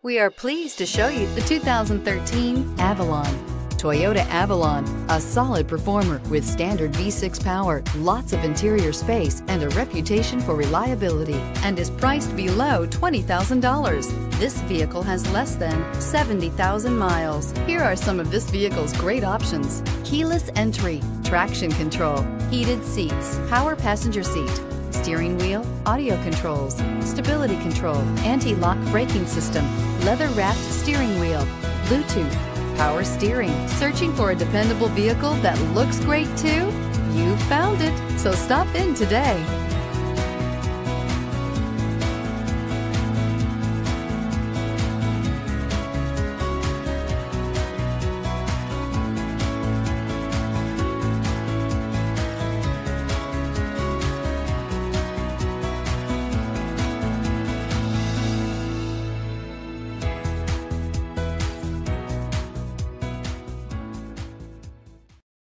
We are pleased to show you the 2013 Avalon. Toyota Avalon, a solid performer with standard V6 power, lots of interior space, and a reputation for reliability, and is priced below $20,000. This vehicle has less than 70,000 miles. Here are some of this vehicle's great options. Keyless entry, traction control, heated seats, power passenger seat, steering wheel, audio controls, stability control, anti-lock braking system, leather-wrapped steering wheel, Bluetooth, power steering. Searching for a dependable vehicle that looks great too? You found it, so stop in today.